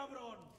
cabrón!